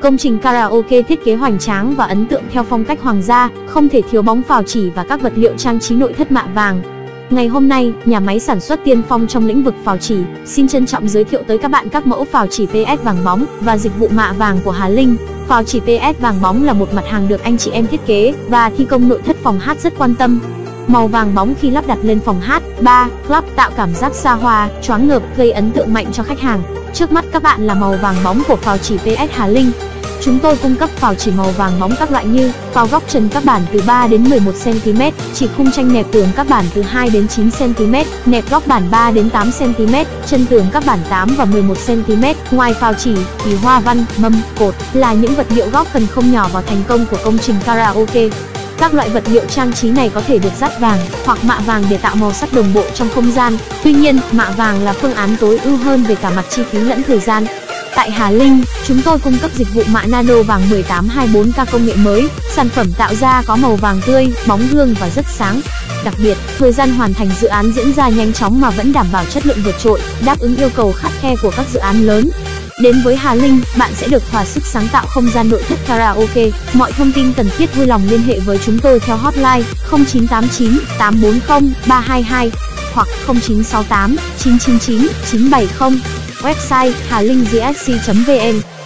Công trình karaoke thiết kế hoành tráng và ấn tượng theo phong cách hoàng gia, không thể thiếu bóng phào chỉ và các vật liệu trang trí nội thất mạ vàng. Ngày hôm nay, nhà máy sản xuất tiên phong trong lĩnh vực phào chỉ, xin trân trọng giới thiệu tới các bạn các mẫu phào chỉ PS vàng bóng và dịch vụ mạ vàng của Hà Linh. Phào chỉ PS vàng bóng là một mặt hàng được anh chị em thiết kế và thi công nội thất phòng hát rất quan tâm. Màu vàng bóng khi lắp đặt lên phòng hát, bar, club tạo cảm giác xa hoa, choáng ngợp, gây ấn tượng mạnh cho khách hàng. Trước mắt các bạn là màu vàng bóng của phào chỉ PS Hà Linh. Chúng tôi cung cấp phào chỉ màu vàng bóng các loại như phào góc trần các bản từ 3 đến 11 cm, chỉ khung tranh nẹp tường các bản từ 2 đến 9 cm, nẹp góc bản 3 đến 8 cm, chân tường các bản 8 và 11 cm. Ngoài phào chỉ thì hoa văn, mâm, cột là những vật liệu góp phần không nhỏ vào thành công của công trình karaoke. Các loại vật liệu trang trí này có thể được dát vàng hoặc mạ vàng để tạo màu sắc đồng bộ trong không gian. Tuy nhiên, mạ vàng là phương án tối ưu hơn về cả mặt chi phí lẫn thời gian. Tại Hà Linh, chúng tôi cung cấp dịch vụ mạ nano vàng 1824K công nghệ mới, sản phẩm tạo ra có màu vàng tươi, bóng gương và rất sáng. Đặc biệt, thời gian hoàn thành dự án diễn ra nhanh chóng mà vẫn đảm bảo chất lượng vượt trội, đáp ứng yêu cầu khắt khe của các dự án lớn. Đến với Hà Linh, bạn sẽ được thỏa sức sáng tạo không gian nội thất karaoke. Mọi thông tin cần thiết vui lòng liên hệ với chúng tôi theo hotline 0989 840 322 hoặc 0968 999 970. Website halinhgsc.vn